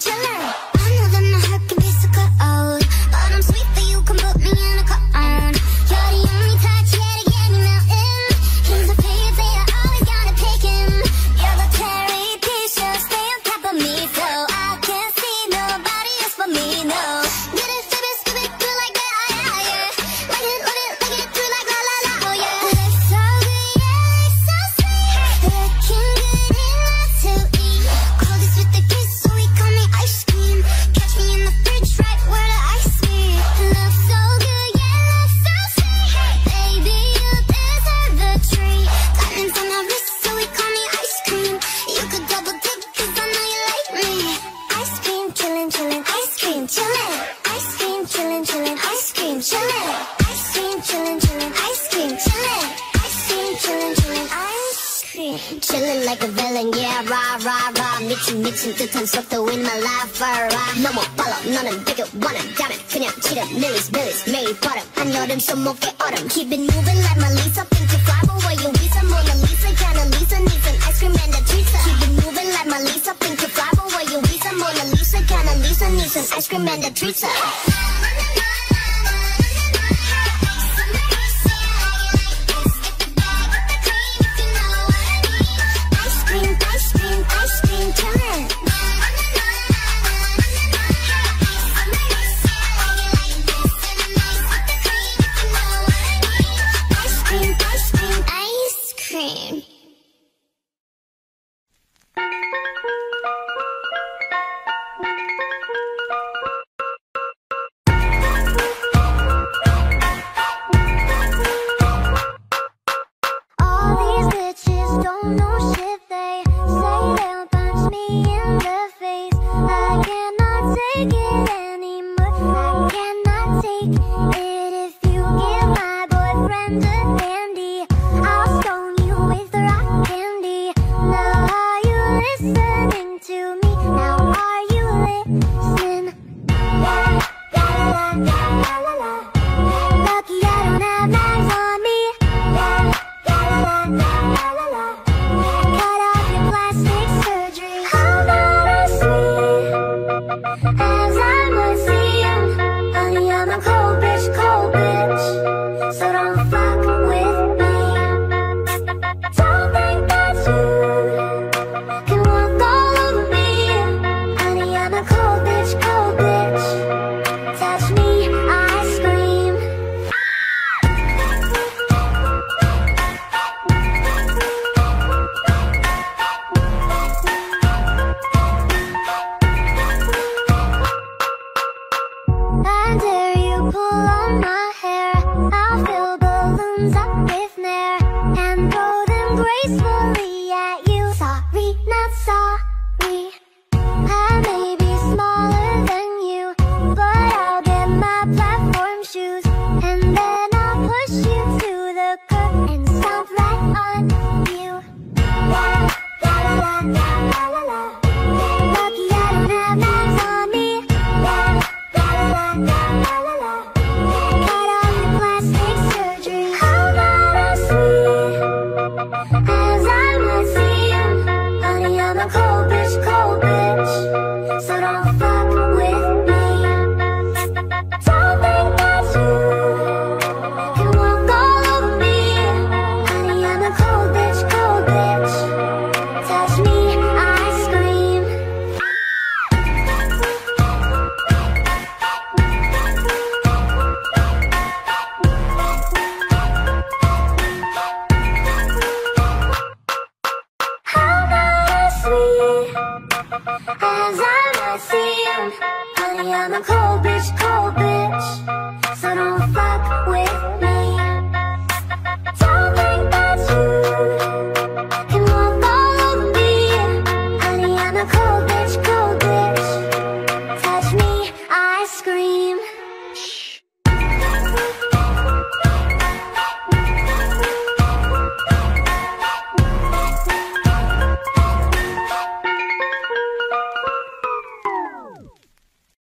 前两。chillin', ice cream chillin', chillin', ice cream chillin', ice cream chillin', chillin', ice cream chillin', ice cream chillin', chillin', ice cream. Chillin' like a villain, yeah, rah rah rah. 미친 미친 듯한 속도인 my life, rah. 너무 빨라, 너는 되게 원한다면 그냥 치는 millies millies 매일 버릇 한여름 손목에 얼음. Keep it moving like my Lisa, pinky fly, but where you be some Mona Lisa, kinda Lisa needs an ice cream and the pizza.